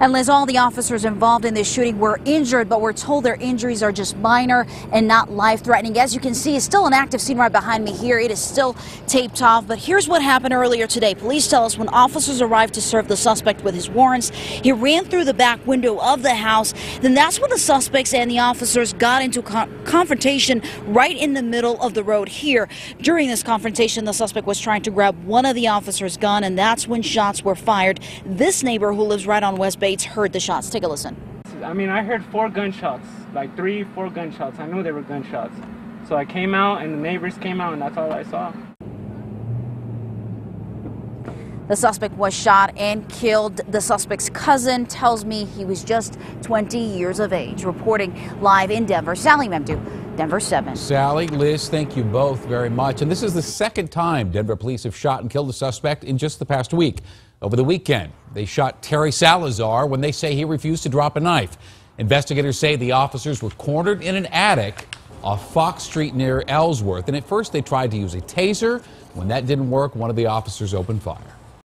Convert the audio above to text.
And Liz, all the officers involved in this shooting were injured, but we're told their injuries are just minor and not life threatening. As you can see, it's still an active scene right behind me here. It is still taped off. But here's what happened earlier today. Police tell us when officers arrived to serve the suspect with his warrants, he ran through the back window of the house. Then that's when the suspects and the officers got into con confrontation right in the middle of the road here. During this confrontation, the suspect was trying to grab one of the officers' gun, and that's when shots were fired. This neighbor who lives right on West Bates heard the shots. Take a listen. I mean, I heard four gunshots, like three, four gunshots. I knew they were gunshots. So I came out, and the neighbors came out, and that's all I saw. The suspect was shot and killed. The suspect's cousin tells me he was just 20 years of age. Reporting live in Denver, Sally Mamdooh, Denver 7. Sally, Liz, thank you both very much. And this is the second time Denver police have shot and killed a suspect in just the past week. Over the weekend, they shot Terry Salazar when they say he refused to drop a knife. Investigators say the officers were cornered in an attic off Fox Street near Ellsworth. And at first, they tried to use a taser. When that didn't work, one of the officers opened fire.